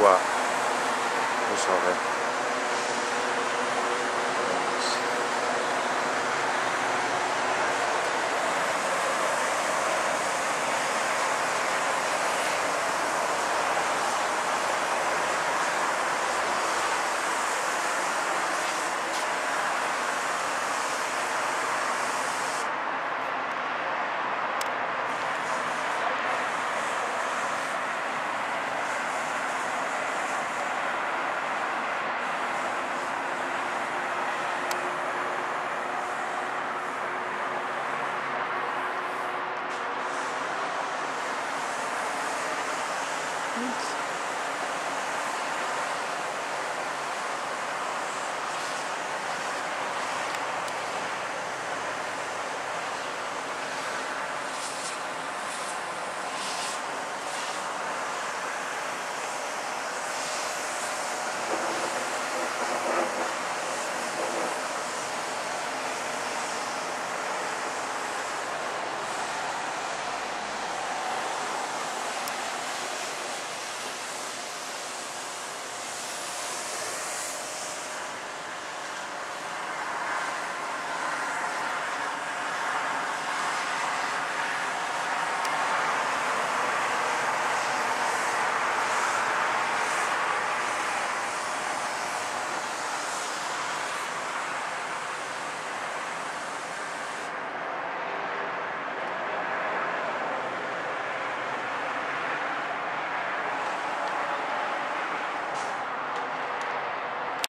bois au soirée. Thanks.